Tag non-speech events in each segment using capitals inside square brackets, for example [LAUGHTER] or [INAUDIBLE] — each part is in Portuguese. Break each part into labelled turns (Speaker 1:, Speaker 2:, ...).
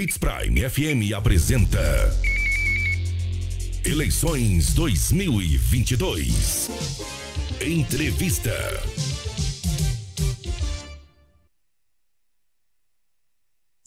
Speaker 1: Hits Prime FM apresenta Eleições 2022. Entrevista.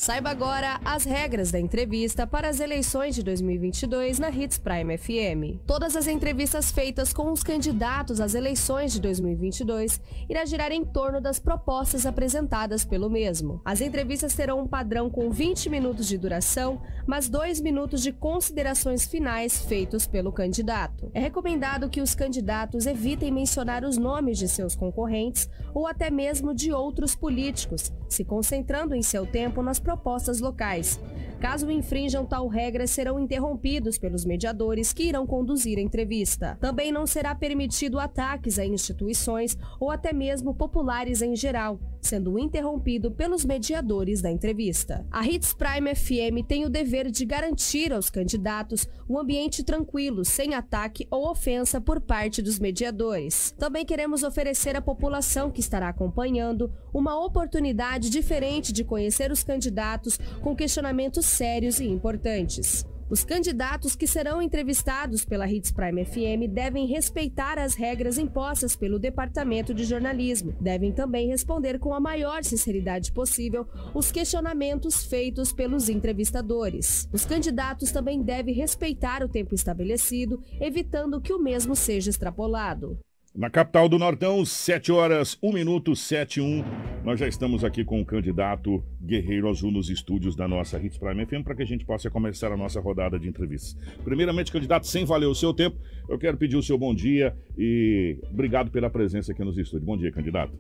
Speaker 2: Saiba agora as regras da entrevista para as eleições de 2022 na Hits Prime FM. Todas as entrevistas feitas com os candidatos às eleições de 2022 irá girar em torno das propostas apresentadas pelo mesmo. As entrevistas terão um padrão com 20 minutos de duração, mas 2 minutos de considerações finais feitos pelo candidato. É recomendado que os candidatos evitem mencionar os nomes de seus concorrentes ou até mesmo de outros políticos, se concentrando em seu tempo nas propostas propostas locais. Caso infrinjam tal regra, serão interrompidos pelos mediadores que irão conduzir a entrevista. Também não será permitido ataques a instituições ou até mesmo populares em geral, sendo interrompido pelos mediadores da entrevista. A Hits Prime FM tem o dever de garantir aos candidatos um ambiente tranquilo, sem ataque ou ofensa por parte dos mediadores. Também queremos oferecer à população que estará acompanhando uma oportunidade diferente de conhecer os candidatos com questionamentos sérios e importantes. Os candidatos que serão entrevistados pela Hits Prime FM devem respeitar as regras impostas pelo Departamento de Jornalismo. Devem também responder com a maior sinceridade possível os questionamentos feitos pelos entrevistadores. Os candidatos também devem respeitar o tempo estabelecido, evitando que o mesmo seja extrapolado.
Speaker 3: Na capital do Nortão, 7 horas, 1 minuto, 7 e 1. Nós já estamos aqui com o candidato Guerreiro Azul nos estúdios da nossa Hits Prime FM para que a gente possa começar a nossa rodada de entrevistas. Primeiramente, candidato, sem valer o seu tempo, eu quero pedir o seu bom dia e obrigado pela presença aqui nos estúdios. Bom dia, candidato.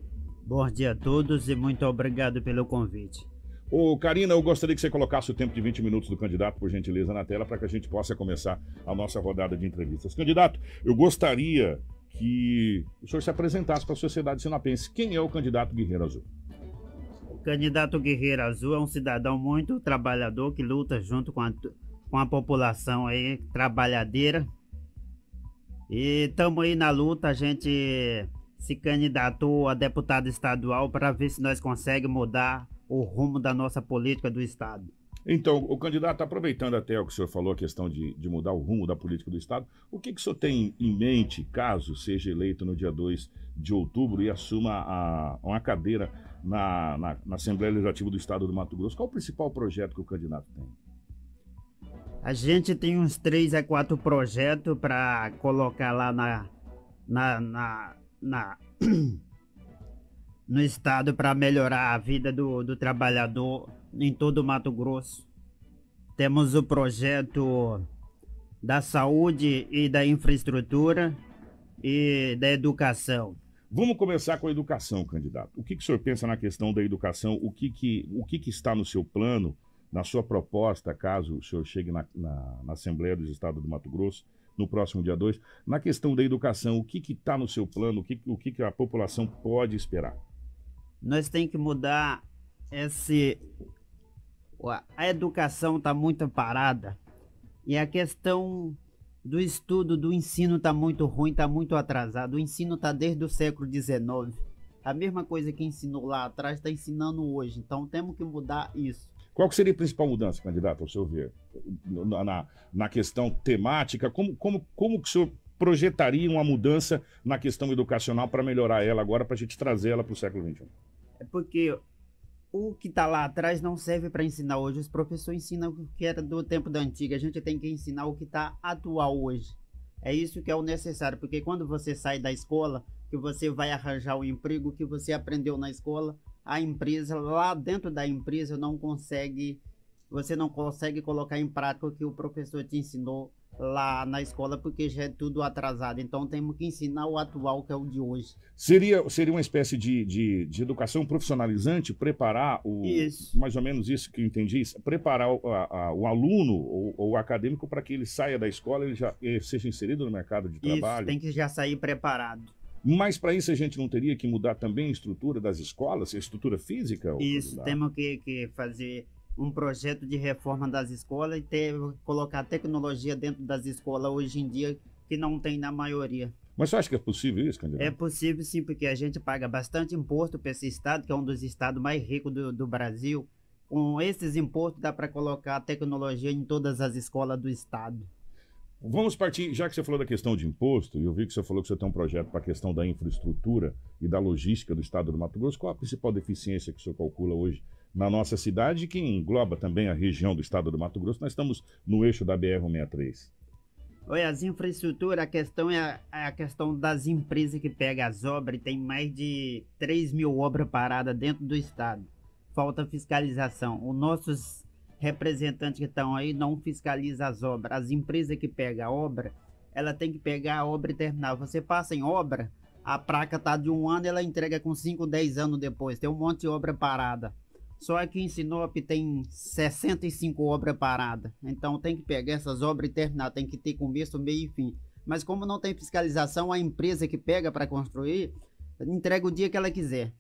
Speaker 4: Bom dia a todos e muito obrigado pelo convite.
Speaker 3: Ô, Karina, eu gostaria que você colocasse o tempo de 20 minutos do candidato, por gentileza, na tela, para que a gente possa começar a nossa rodada de entrevistas. Candidato, eu gostaria que o senhor se apresentasse para a sociedade sinapense. Quem é o candidato Guerreiro Azul?
Speaker 4: O candidato Guerreiro Azul é um cidadão muito trabalhador que luta junto com a, com a população aí, trabalhadeira. E estamos aí na luta, a gente se candidatou a deputado estadual para ver se nós conseguimos mudar o rumo da nossa política do estado.
Speaker 3: Então, o candidato, aproveitando até o que o senhor falou, a questão de, de mudar o rumo da política do Estado, o que, que o senhor tem em mente, caso seja eleito no dia 2 de outubro e assuma a, uma cadeira na, na, na Assembleia Legislativa do Estado do Mato Grosso? Qual o principal projeto que o candidato tem?
Speaker 4: A gente tem uns três a quatro projetos para colocar lá na, na, na, na [CLEARS THROAT] no estado para melhorar a vida do, do trabalhador em todo o Mato Grosso. Temos o projeto da saúde e da infraestrutura e da educação.
Speaker 3: Vamos começar com a educação, candidato. O que, que o senhor pensa na questão da educação? O que, que, o que, que está no seu plano, na sua proposta, caso o senhor chegue na, na, na Assembleia do Estado do Mato Grosso, no próximo dia 2, na questão da educação, o que está no seu plano, o que, o que, que a população pode esperar?
Speaker 4: Nós temos que mudar esse a educação está muito parada e a questão do estudo, do ensino está muito ruim, está muito atrasado. O ensino está desde o século XIX. A mesma coisa que ensinou lá atrás está ensinando hoje. Então temos que mudar isso.
Speaker 3: Qual seria a principal mudança, candidato, ao seu ver? Na, na questão temática, como, como, como que o senhor projetaria uma mudança na questão educacional para melhorar ela agora, para a gente trazer ela para o século XXI?
Speaker 4: É porque o que está lá atrás não serve para ensinar hoje. Os professores ensinam o que era do tempo da antiga. A gente tem que ensinar o que está atual hoje. É isso que é o necessário, porque quando você sai da escola, que você vai arranjar o emprego que você aprendeu na escola, a empresa lá dentro da empresa não consegue, você não consegue colocar em prática o que o professor te ensinou lá na escola porque já é tudo atrasado. Então temos que ensinar o atual, que é o de hoje.
Speaker 3: Seria, seria uma espécie de, de, de educação profissionalizante, preparar o. Isso. Mais ou menos isso que eu entendi, preparar o, a, a, o aluno ou, ou o acadêmico para que ele saia da escola e ele já ele seja inserido no mercado de trabalho.
Speaker 4: Isso, tem que já sair preparado.
Speaker 3: Mas para isso a gente não teria que mudar também a estrutura das escolas, a estrutura física?
Speaker 4: Isso, temos que, que fazer um projeto de reforma das escolas e ter, colocar tecnologia dentro das escolas hoje em dia que não tem na maioria.
Speaker 3: Mas você acha que é possível isso, candidato?
Speaker 4: É possível sim, porque a gente paga bastante imposto para esse estado, que é um dos estados mais ricos do, do Brasil. Com esses impostos dá para colocar tecnologia em todas as escolas do estado.
Speaker 3: Vamos partir, já que você falou da questão de imposto, e eu vi que você falou que você tem um projeto para a questão da infraestrutura e da logística do estado do Mato Grosso, qual a principal deficiência que o senhor calcula hoje na nossa cidade, que engloba também a região do estado do Mato Grosso? Nós estamos no eixo da BR-163.
Speaker 4: Olha, as infraestruturas, a questão é a, questão das empresas que pegam as obras, e tem mais de 3 mil obras paradas dentro do estado. Falta fiscalização. Os nossos representantes que estão aí não fiscalizam as obras. As empresas que pegam a obra, ela tem que pegar a obra e terminar. Você passa em obra, a placa tá de um ano, ela entrega com 5, 10 anos depois. Tem um monte de obra parada. Só aqui em Sinop tem 65 obras paradas. Então tem que pegar essas obras e terminar. Tem que ter começo, meio e fim. Mas como não tem fiscalização, a empresa que pega para construir entrega o dia que ela quiser.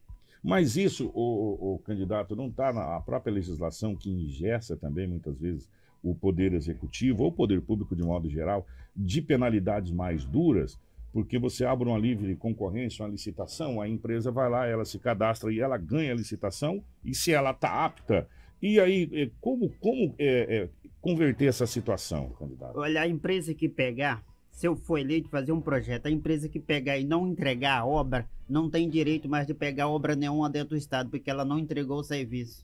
Speaker 3: Mas isso, o, o candidato, não está na própria legislação que ingessa também, muitas vezes, o poder executivo ou o poder público de modo geral, de penalidades mais duras, porque você abre uma livre concorrência, uma licitação, a empresa vai lá, ela se cadastra e ela ganha a licitação, e se ela está apta, e aí, é, como, como é, é, converter essa situação, candidato?
Speaker 4: Olha, a empresa que pegar se eu for eleito fazer um projeto, a empresa que pegar e não entregar a obra, não tem direito mais de pegar obra nenhuma dentro do estado, porque ela não entregou o serviço.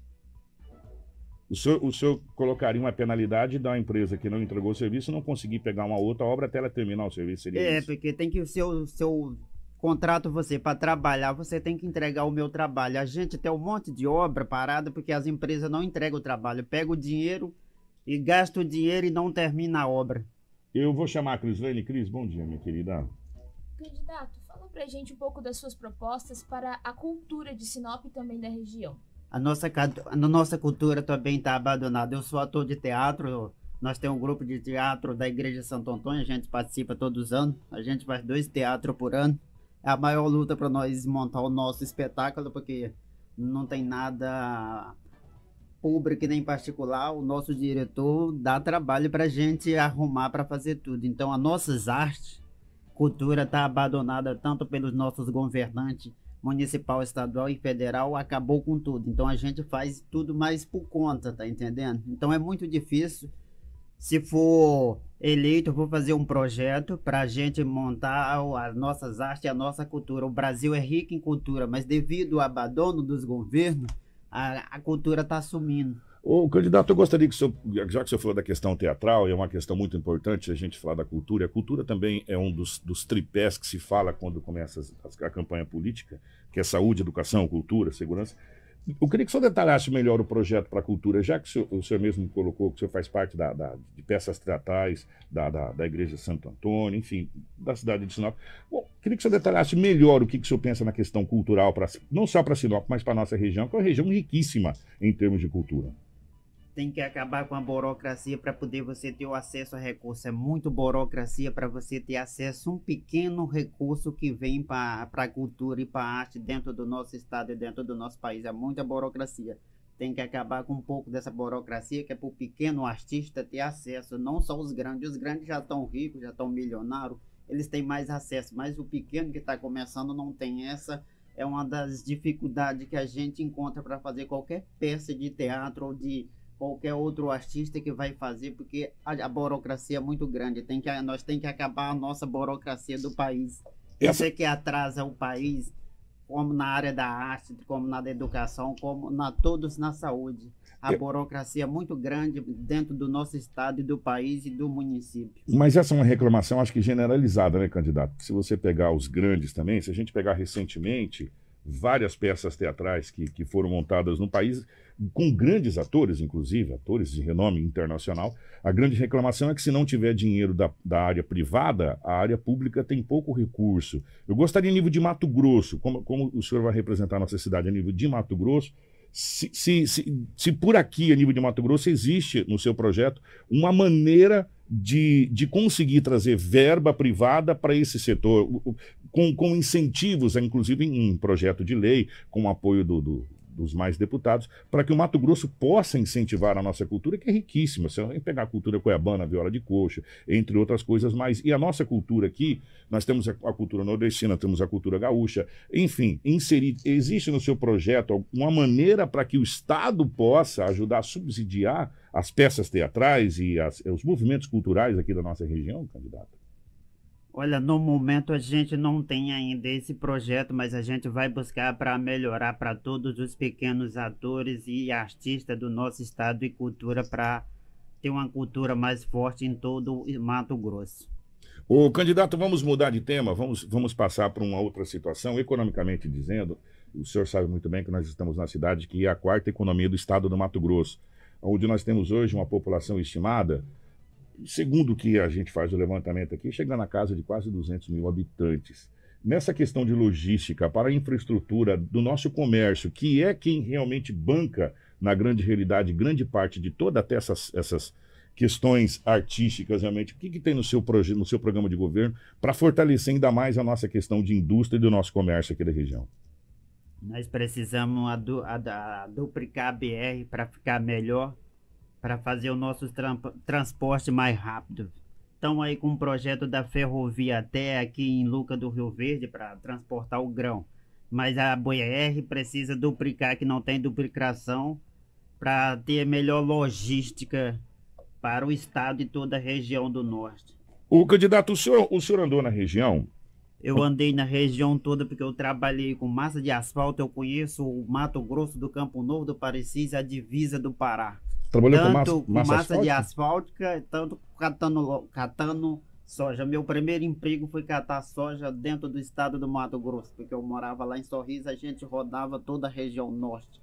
Speaker 3: O senhor, o senhor colocaria uma penalidade da empresa que não entregou o serviço não conseguir pegar uma outra obra até ela terminar o serviço? Seria
Speaker 4: é,
Speaker 3: isso?
Speaker 4: porque tem que o seu, seu contrato você para trabalhar, você tem que entregar o meu trabalho. A gente tem um monte de obra parada porque as empresas não entregam o trabalho. Pega o dinheiro e gasta o dinheiro e não termina a obra.
Speaker 3: Eu vou chamar a Crislane. Cris, bom dia, minha querida.
Speaker 5: Candidato, fala pra gente um pouco das suas propostas para a cultura de Sinop e também da região.
Speaker 4: A nossa, a nossa cultura também está abandonada. Eu sou ator de teatro, nós temos um grupo de teatro da Igreja Santo Antônio, a gente participa todos os anos, a gente faz dois teatros por ano. É a maior luta para nós montar o nosso espetáculo, porque não tem nada público nem particular, o nosso diretor dá trabalho para a gente arrumar para fazer tudo. Então, as nossas artes, cultura está abandonada tanto pelos nossos governantes municipal, estadual e federal, acabou com tudo. Então, a gente faz tudo mais por conta, tá entendendo? Então, é muito difícil. Se for eleito, vou fazer um projeto para a gente montar as nossas artes e a nossa cultura. O Brasil é rico em cultura, mas devido ao abandono dos governos, a, a cultura está sumindo.
Speaker 3: O candidato, eu gostaria que o senhor, já que o senhor falou da questão teatral, é uma questão muito importante a gente falar da cultura. A cultura também é um dos, dos tripés que se fala quando começa a, a campanha política, que é saúde, educação, cultura, segurança. Eu queria que o senhor detalhasse melhor o projeto para a cultura, já que o senhor, o senhor, mesmo colocou que o senhor faz parte da, da de peças teatrais da, da, da, Igreja Santo Antônio, enfim, da cidade de Sinop. Bom, queria que o senhor detalhasse melhor o que, que o senhor pensa na questão cultural, pra, não só para Sinop, mas para a nossa região, que é uma região riquíssima em termos de cultura
Speaker 4: tem que acabar com a burocracia para poder você ter o acesso a recursos. É muito burocracia para você ter acesso a um pequeno recurso que vem para a cultura e para a arte dentro do nosso estado e dentro do nosso país. É muita burocracia. Tem que acabar com um pouco dessa burocracia que é para o pequeno artista ter acesso, não só os grandes. Os grandes já estão ricos, já estão milionários, eles têm mais acesso, mas o pequeno que está começando não tem essa é uma das dificuldades que a gente encontra para fazer qualquer peça de teatro ou de qualquer outro artista que vai fazer, porque a, a burocracia é muito grande. Tem que, nós temos que acabar a nossa burocracia do país. Essa... Isso é que atrasa o país, como na área da arte, como na da educação, como na todos na saúde. A burocracia é muito grande dentro do nosso estado e do país e do município.
Speaker 3: Mas essa é uma reclamação, acho que generalizada, né, candidato? Se você pegar os grandes também, se a gente pegar recentemente várias peças teatrais que, que foram montadas no país, com grandes atores, inclusive, atores de renome internacional. A grande reclamação é que se não tiver dinheiro da, da área privada, a área pública tem pouco recurso. Eu gostaria, a nível de Mato Grosso, como, como o senhor vai representar a nossa cidade a nível de Mato Grosso, se, se, se, se por aqui, a nível de Mato Grosso, existe no seu projeto uma maneira de, de conseguir trazer verba privada para esse setor, com, com incentivos, inclusive em um projeto de lei, com o apoio do, do dos mais deputados, para que o Mato Grosso possa incentivar a nossa cultura, que é riquíssima. Você vai pegar a cultura cuiabana, a viola de coxa, entre outras coisas mais. E a nossa cultura aqui, nós temos a, a cultura nordestina, temos a cultura gaúcha, enfim, inserir. Existe no seu projeto uma maneira para que o Estado possa ajudar a subsidiar as peças teatrais e as, os movimentos culturais aqui da nossa região, candidato?
Speaker 4: Olha, no momento a gente não tem ainda esse projeto, mas a gente vai buscar para melhorar para todos os pequenos atores e artistas do nosso estado e cultura para ter uma cultura mais forte em todo o Mato Grosso.
Speaker 3: O candidato, vamos mudar de tema, vamos, vamos passar para uma outra situação, economicamente dizendo. O senhor sabe muito bem que nós estamos na cidade que é a quarta economia do estado do Mato Grosso, onde nós temos hoje uma população estimada segundo que a gente faz o levantamento aqui, chega na casa de quase 200 mil habitantes. Nessa questão de logística, para a infraestrutura do nosso comércio, que é quem realmente banca, na grande realidade, grande parte de todas essas, essas questões artísticas, realmente, o que, que tem no seu, no seu programa de governo para fortalecer ainda mais a nossa questão de indústria e do nosso comércio aqui da região?
Speaker 4: Nós precisamos a, du, a, a duplicar a BR para ficar melhor para fazer o nosso transporte mais rápido. Estão aí com um projeto da ferrovia até aqui em Luca do Rio Verde para transportar o grão. Mas a BR precisa duplicar, que não tem duplicação, para ter melhor logística para o estado e toda a região do norte.
Speaker 3: O candidato, o senhor, o senhor andou na região?
Speaker 4: Eu andei na região toda porque eu trabalhei com massa de asfalto, eu conheço o Mato Grosso do Campo Novo do Parecis, a divisa do Pará.
Speaker 3: Trabalhou
Speaker 4: tanto
Speaker 3: com massa,
Speaker 4: massa, massa de asfáltica, tanto catando, catando soja. Meu primeiro emprego foi catar soja dentro do estado do Mato Grosso, porque eu morava lá em Sorriso, a gente rodava toda a região norte.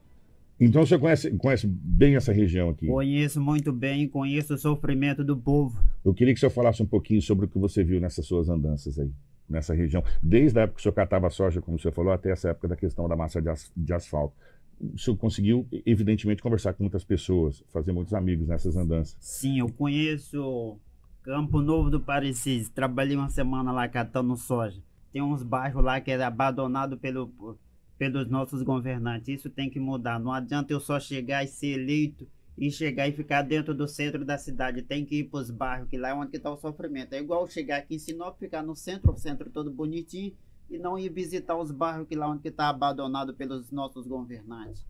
Speaker 3: Então você conhece, conhece bem essa região aqui?
Speaker 4: Conheço muito bem, conheço o sofrimento do povo.
Speaker 3: Eu queria que o senhor falasse um pouquinho sobre o que você viu nessas suas andanças aí, nessa região. Desde a época que o senhor catava soja, como o senhor falou, até essa época da questão da massa de, as, de asfalto o senhor conseguiu, evidentemente, conversar com muitas pessoas, fazer muitos amigos nessas andanças.
Speaker 4: Sim, eu conheço Campo Novo do Parecis. Trabalhei uma semana lá catando soja. Tem uns bairros lá que é abandonado pelo, pelos nossos governantes. Isso tem que mudar. Não adianta eu só chegar e ser eleito e chegar e ficar dentro do centro da cidade. Tem que ir para os bairros, que lá é onde está o sofrimento. É igual chegar aqui em Sinop, ficar no centro, o centro todo bonitinho e não ir visitar os bairros que lá onde está abandonado pelos nossos governantes.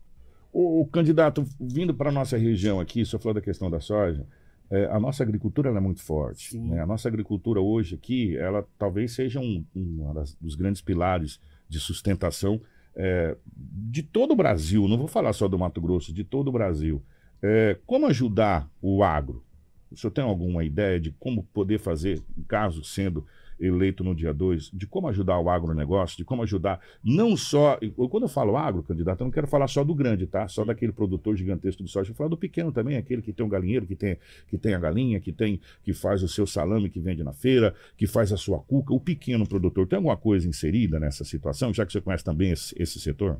Speaker 3: O, o candidato, vindo para a nossa região aqui, o senhor falou da questão da soja, é, a nossa agricultura é muito forte. Né? A nossa agricultura hoje aqui, ela talvez seja um, um dos grandes pilares de sustentação é, de todo o Brasil, não vou falar só do Mato Grosso, de todo o Brasil. É, como ajudar o agro? O senhor tem alguma ideia de como poder fazer, caso sendo eleito no dia 2, de como ajudar o agronegócio, de como ajudar não só. Quando eu falo agro, candidato, eu não quero falar só do grande, tá? Só daquele produtor gigantesco de soja. Eu falo do pequeno também, aquele que tem um galinheiro, que tem, que tem a galinha, que tem que faz o seu salame que vende na feira, que faz a sua cuca. O pequeno produtor, tem alguma coisa inserida nessa situação, já que você conhece também esse, esse setor?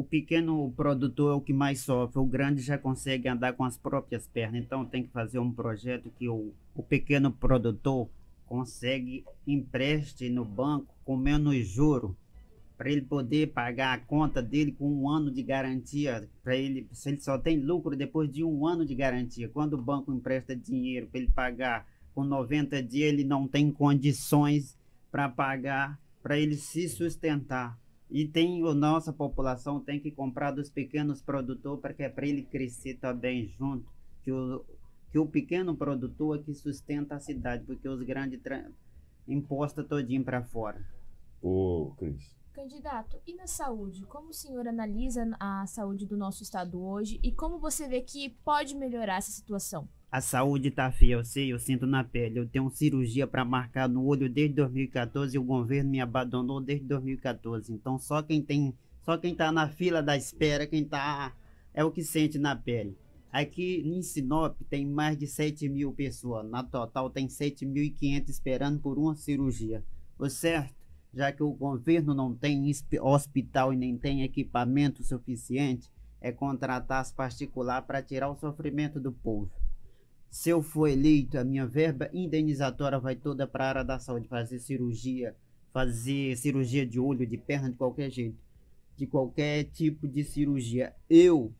Speaker 4: o pequeno produtor é o que mais sofre, o grande já consegue andar com as próprias pernas, então tem que fazer um projeto que o, o pequeno produtor consegue empreste no banco com menos juro para ele poder pagar a conta dele com um ano de garantia para ele se ele só tem lucro depois de um ano de garantia. Quando o banco empresta dinheiro para ele pagar com 90 dias ele não tem condições para pagar para ele se sustentar. E tem a nossa população tem que comprar dos pequenos produtores para que é para ele crescer também junto que o, que o pequeno produtor é que sustenta a cidade, porque os grandes impostam todinho para fora.
Speaker 3: Ô, Cris.
Speaker 5: Candidato, e na saúde? Como o senhor analisa a saúde do nosso estado hoje e como você vê que pode melhorar essa situação?
Speaker 4: A saúde tá feia, eu sei, eu sinto na pele. Eu tenho cirurgia para marcar no olho desde 2014 e o governo me abandonou desde 2014. Então só quem tem, só quem tá na fila da espera, quem tá é o que sente na pele. Aqui em Sinop tem mais de 7 mil pessoas. Na total tem 7.500 esperando por uma cirurgia. O certo, já que o governo não tem hospital e nem tem equipamento suficiente, é contratar as particulares para tirar o sofrimento do povo. Se eu for eleito, a minha verba indenizatória vai toda para a área da saúde, fazer cirurgia, fazer cirurgia de olho, de perna, de qualquer jeito. de qualquer tipo de cirurgia. Eu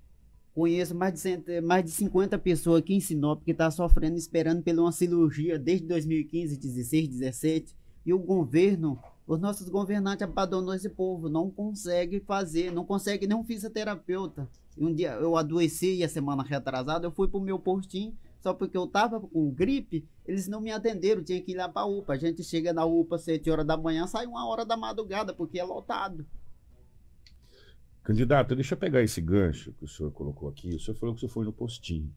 Speaker 4: conheço mais de, cento, mais de 50 pessoas aqui em Sinop que estão tá sofrendo, esperando por uma cirurgia desde 2015, 16, 17. E o governo, os nossos governantes abandonou esse povo, não consegue fazer, não consegue nem um fisioterapeuta. Um dia eu adoeci e a semana retrasada eu fui pro meu postinho, só porque eu tava com gripe, eles não me atenderam, tinha que ir lá pra UPA. A gente chega na UPA às 7 horas da manhã, sai uma hora da madrugada, porque é lotado.
Speaker 3: Candidato, deixa eu pegar esse gancho que o senhor colocou aqui. O senhor falou que o senhor foi no postinho.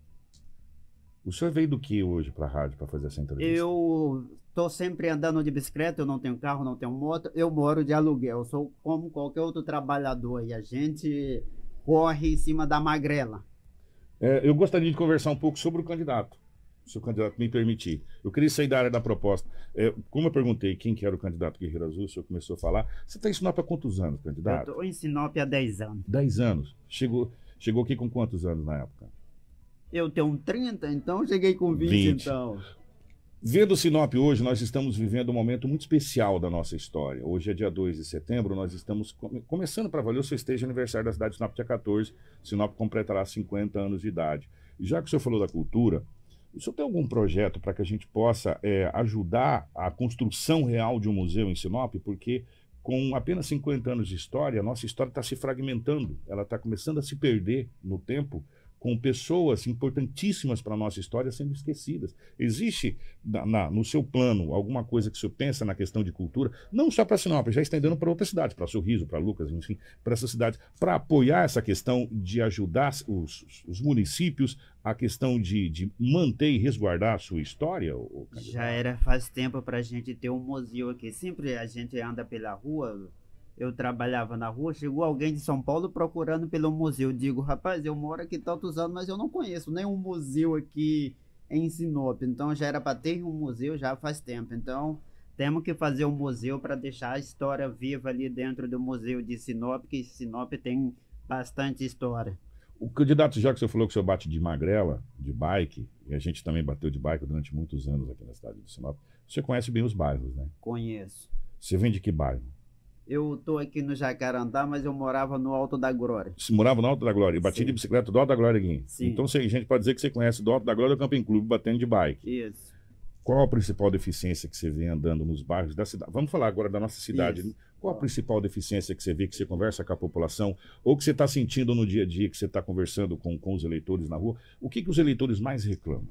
Speaker 3: O senhor veio do que hoje para a rádio para fazer essa entrevista?
Speaker 4: Eu estou sempre andando de bicicleta, eu não tenho carro, não tenho moto, eu moro de aluguel, eu sou como qualquer outro trabalhador e a gente corre em cima da magrela.
Speaker 3: É, eu gostaria de conversar um pouco sobre o candidato se o candidato me permitir. Eu queria sair da área da proposta. É, como eu perguntei quem que era o candidato Guerreiro Azul, o senhor começou a falar. Você está em Sinop há quantos anos, candidato?
Speaker 4: Eu estou em Sinop há 10 anos.
Speaker 3: 10 anos. Chegou, chegou aqui com quantos anos na época?
Speaker 4: Eu tenho 30, então cheguei com 20, 20. então.
Speaker 3: Vendo Sinop hoje, nós estamos vivendo um momento muito especial da nossa história. Hoje é dia 2 de setembro, nós estamos come começando para valer o seu esteja aniversário da cidade de Sinop, dia 14. Sinop completará 50 anos de idade. Já que o senhor falou da cultura, o senhor tem algum projeto para que a gente possa é, ajudar a construção real de um museu em Sinop? Porque com apenas 50 anos de história, a nossa história está se fragmentando, ela está começando a se perder no tempo com pessoas importantíssimas para a nossa história sendo esquecidas. Existe na, na, no seu plano alguma coisa que o senhor pensa na questão de cultura, não só para Sinop, já estendendo para outras cidades, para Sorriso, para Lucas, enfim, para essas cidades, para apoiar essa questão de ajudar os, os municípios a questão de, de, manter e resguardar a sua história?
Speaker 4: Já era faz tempo para a gente ter um museu aqui. Sempre a gente anda pela rua, eu trabalhava na rua, chegou alguém de São Paulo procurando pelo museu. Digo, rapaz, eu moro aqui tantos anos, mas eu não conheço nenhum museu aqui em Sinop. Então já era para ter um museu já faz tempo. Então temos que fazer um museu para deixar a história viva ali dentro do museu de Sinop, que Sinop tem bastante história.
Speaker 3: O candidato, já que você falou que o senhor bate de magrela, de bike, e a gente também bateu de bike durante muitos anos aqui na cidade de Sinop, você conhece bem os bairros, né?
Speaker 4: Conheço.
Speaker 3: Você vem de que bairro?
Speaker 4: Eu tô aqui no Jacarandá, mas eu morava no Alto da Glória.
Speaker 3: Você morava no Alto da Glória batia de bicicleta do Alto da Glória aqui? Sim. Então a gente pode dizer que você conhece do Alto da Glória do Camping Clube batendo de bike.
Speaker 4: Isso.
Speaker 3: Qual a principal deficiência que você vê andando nos bairros da cidade? Vamos falar agora da nossa cidade. Isso. Qual a principal deficiência que você vê, que você conversa com a população, ou que você está sentindo no dia a dia, que você está conversando com, com os eleitores na rua? O que, que os eleitores mais reclamam?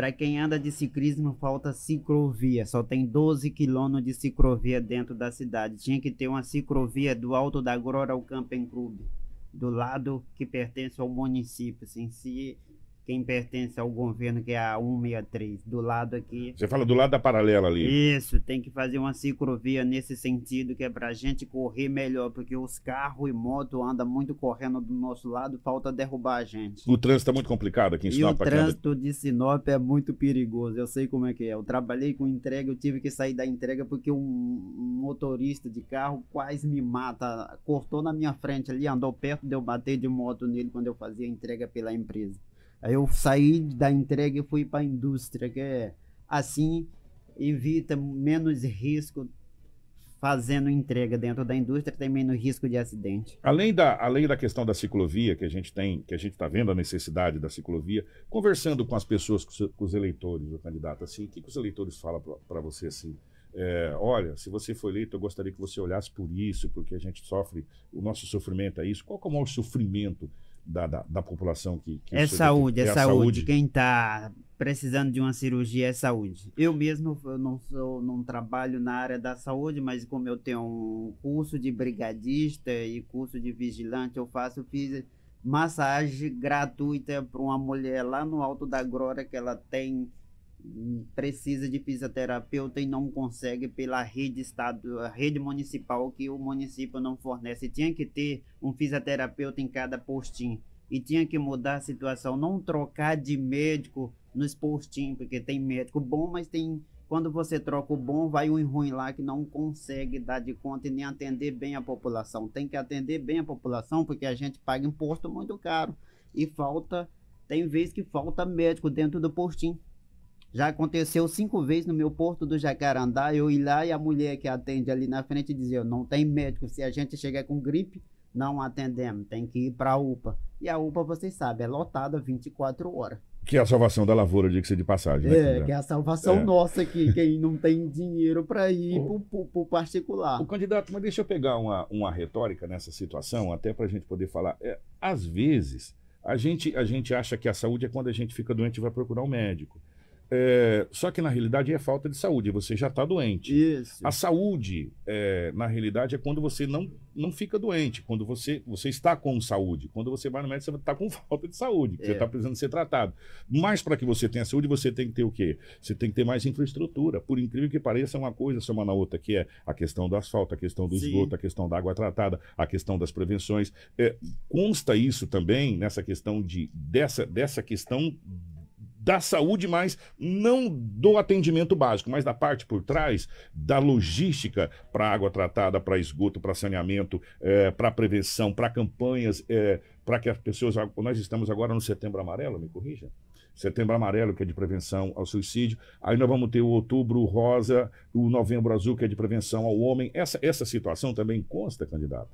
Speaker 4: Para quem anda de ciclismo, falta ciclovia. Só tem 12 quilômetros de ciclovia dentro da cidade. Tinha que ter uma ciclovia do Alto da Grora ao Camping Clube, do lado que pertence ao município. Assim, se quem pertence ao governo, que é a 163, do lado aqui.
Speaker 3: Você fala do lado da paralela ali.
Speaker 4: Isso, tem que fazer uma ciclovia nesse sentido, que é pra gente correr melhor, porque os carros e moto andam muito correndo do nosso lado, falta derrubar a gente.
Speaker 3: O trânsito é muito complicado aqui em Sinop.
Speaker 4: E o trânsito anda... de Sinop é muito perigoso, eu sei como é que é. Eu trabalhei com entrega, eu tive que sair da entrega porque um, motorista de carro quase me mata, cortou na minha frente ali, andou perto de eu bater de moto nele quando eu fazia entrega pela empresa. Aí eu saí da entrega e fui para a indústria, que é assim evita menos risco fazendo entrega dentro da indústria, tem menos risco de acidente.
Speaker 3: Além da, além da questão da ciclovia, que a gente tem, que a gente está vendo a necessidade da ciclovia, conversando com as pessoas, com, os eleitores, o candidato, assim, o que, que os eleitores falam para você assim? É, olha, se você for eleito, eu gostaria que você olhasse por isso, porque a gente sofre, o nosso sofrimento é isso. Qual é o maior sofrimento da, da, da população que, que
Speaker 4: é saúde, é, é saúde. saúde. Quem está precisando de uma cirurgia é saúde. Eu mesmo eu não sou, não trabalho na área da saúde, mas como eu tenho um curso de brigadista e curso de vigilante, eu faço fiz massagem gratuita para uma mulher lá no Alto da Glória que ela tem precisa de fisioterapeuta e não consegue pela rede estado, rede municipal que o município não fornece. Tinha que ter um fisioterapeuta em cada postinho e tinha que mudar a situação, não trocar de médico nos postinhos, porque tem médico bom, mas tem quando você troca o bom, vai um ruim lá que não consegue dar de conta e nem atender bem a população. Tem que atender bem a população porque a gente paga imposto muito caro e falta, tem vezes que falta médico dentro do postinho. Já aconteceu cinco vezes no meu porto do Jacarandá, eu ir lá e a mulher que atende ali na frente dizia, não tem médico, se a gente chegar com gripe, não atendemos, tem que ir para a UPA. E a UPA, vocês sabem, é lotada 24 horas.
Speaker 3: Que é a salvação da lavoura, diga-se de passagem. Né,
Speaker 4: É, que é a salvação
Speaker 3: É.
Speaker 4: nossa aqui, [LAUGHS] quem não tem dinheiro para ir
Speaker 3: O-
Speaker 4: pro, pro, pro particular.
Speaker 3: O candidato, mas deixa eu pegar uma, uma retórica nessa situação, até para a gente poder falar. É, às vezes, a gente, a gente acha que a saúde é quando a gente fica doente e vai procurar um médico. É, só que na realidade é falta de saúde, você já está doente.
Speaker 4: Isso.
Speaker 3: A saúde, é, na realidade, é quando você não, não fica doente, quando você, você está com saúde. Quando você vai no médico, você está com [LAUGHS] falta de saúde, que você
Speaker 4: É.
Speaker 3: está precisando ser tratado. Mas para que você tenha saúde, você tem que ter o quê? Você tem que ter mais infraestrutura. Por incrível que pareça, uma coisa soma na outra, que é a questão do asfalto, a questão do
Speaker 4: Sim.
Speaker 3: esgoto, a questão da água tratada, a questão das prevenções. É, consta isso também nessa questão de dessa, dessa questão da saúde, mas não do atendimento básico, mas da parte por trás da logística para água tratada, para esgoto, para saneamento, para prevenção, para campanhas, para que as pessoas. Nós estamos agora no Setembro Amarelo, me corrija? Setembro Amarelo, que é de prevenção ao suicídio. Aí nós vamos ter o Outubro Rosa, o Novembro Azul, que é de prevenção ao homem. Essa, essa situação também consta, candidato?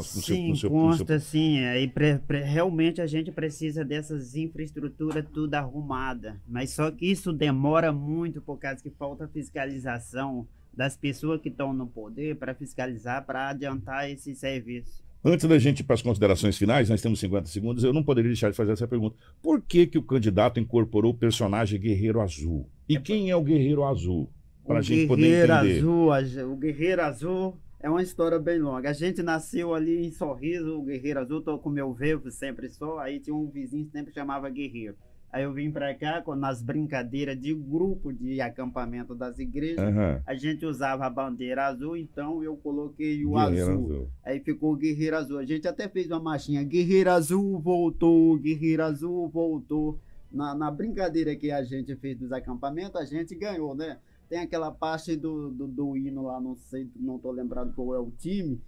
Speaker 3: Seu-
Speaker 4: sim,
Speaker 3: seu- no seu-
Speaker 4: consta sim. Aí pre- pre- realmente a gente precisa dessas infraestruturas tudo arrumada. Mas só que isso demora muito por causa que falta fiscalização das pessoas que estão no poder para fiscalizar, para adiantar esse serviço.
Speaker 3: Antes da gente ir para as considerações finais, nós temos 50 segundos, eu não poderia deixar de fazer essa pergunta. Por que, que o candidato incorporou o personagem Guerreiro Azul? E quem é o Guerreiro Azul? Para a gente poder entender.
Speaker 4: Azul, o Guerreiro Azul é uma história bem longa. A gente nasceu ali em Sorriso, Guerreiro Azul, tô com meu vivo sempre só. Aí tinha um vizinho que sempre chamava Guerreiro. Aí eu vim pra cá nas brincadeiras de grupo de acampamento das igrejas.
Speaker 3: Aham.
Speaker 4: A gente usava a bandeira azul, então eu coloquei o azul.
Speaker 3: Azul.
Speaker 4: Aí ficou Guerreiro Azul. A gente até fez uma marchinha. Guerreiro Azul voltou, Guerreiro Azul voltou. Na, na brincadeira que a gente fez dos acampamentos, a gente ganhou, né? Tem aquela parte do, do, do hino lá, não sei, não tô lembrado qual é o time,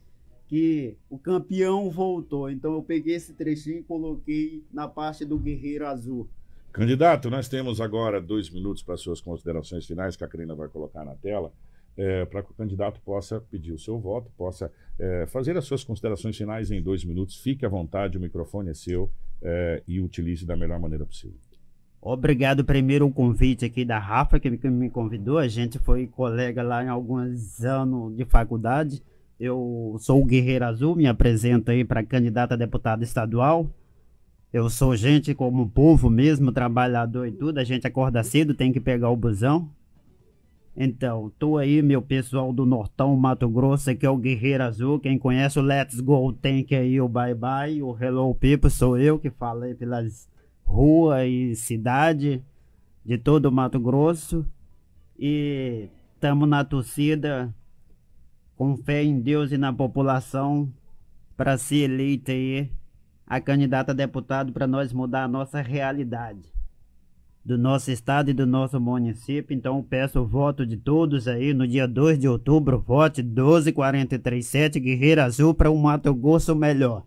Speaker 4: que o campeão voltou. Então eu peguei esse trechinho e coloquei na parte do Guerreiro Azul.
Speaker 3: Candidato, nós temos agora dois minutos para suas considerações finais, que a Karina vai colocar na tela, para que o candidato possa pedir o seu voto, possa é, fazer as suas considerações finais em dois minutos. Fique à vontade, o microfone é seu é, e utilize da melhor maneira possível.
Speaker 4: Obrigado primeiro o convite aqui da Rafa que me- convidou. A gente foi colega lá em alguns anos de faculdade. Eu sou o Guerreiro Azul, me apresento aí para candidato a deputado estadual. Eu sou gente como o povo mesmo, trabalhador e tudo. A gente acorda cedo, tem que pegar o busão. Então, tô aí, meu pessoal do Nortão, Mato Grosso, aqui é o Guerreiro Azul. Quem conhece o Let's Go Tank aí, o Bye Bye, o Hello People, sou eu que falo aí pelas rua e cidade de todo o Mato Grosso e estamos na torcida com fé em Deus e na população para ser eleita aí a candidata a deputado para nós mudar a nossa realidade do nosso estado e do nosso município. Então peço o voto de todos aí no dia 2 de outubro, vote 12437 Guerreiro Azul para um Mato Grosso melhor.